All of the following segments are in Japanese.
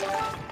you.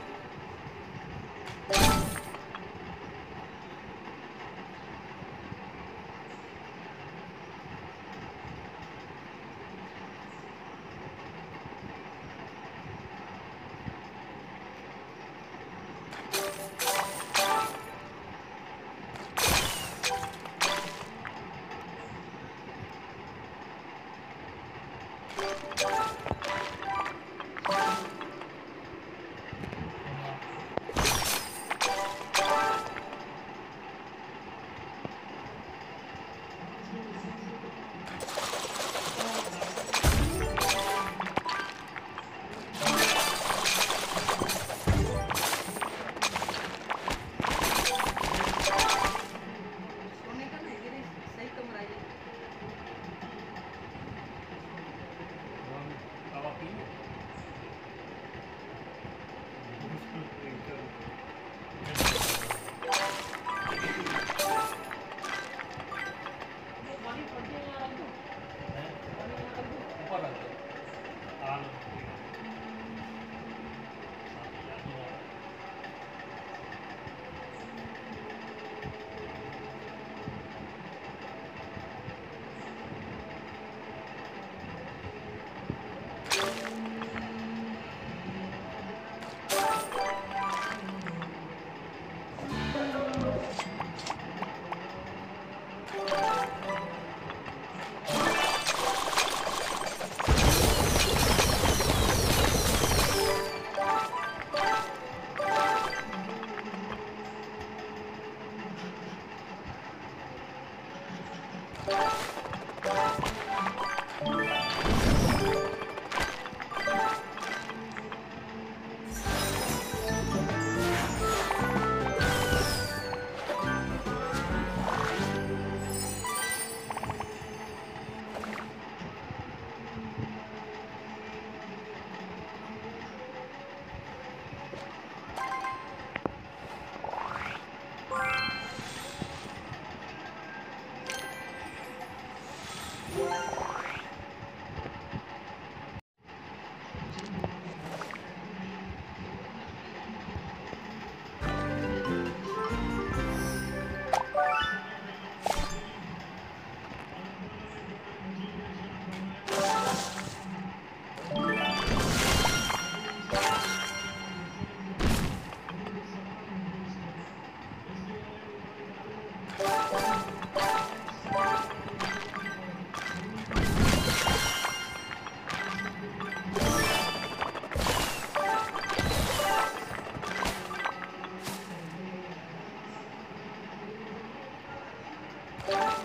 you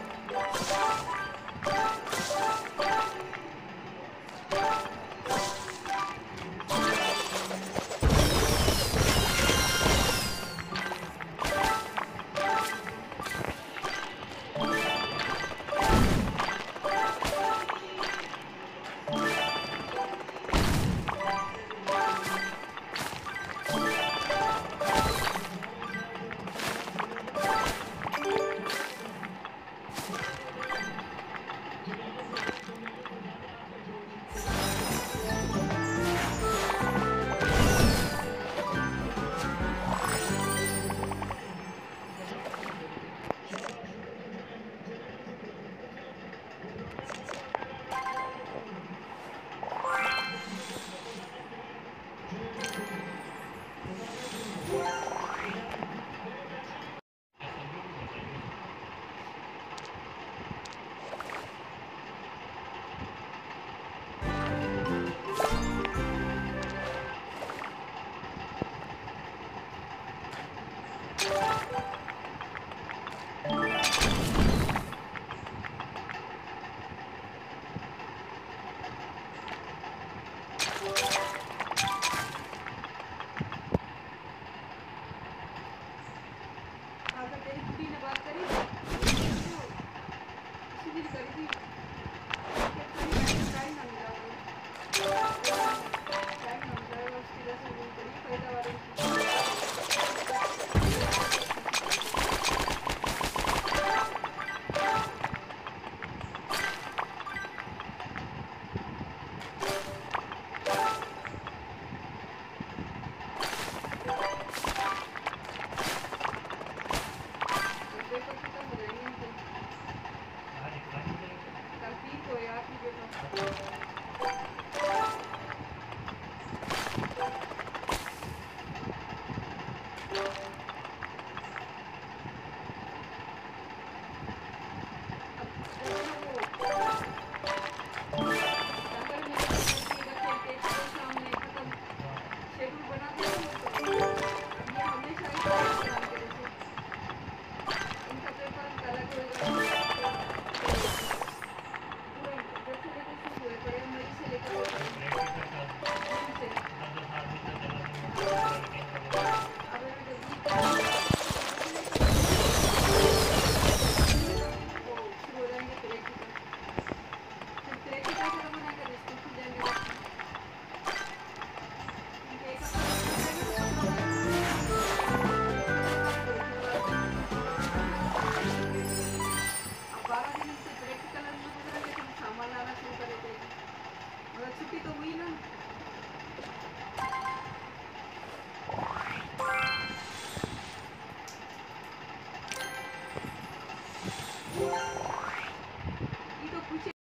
Thank you.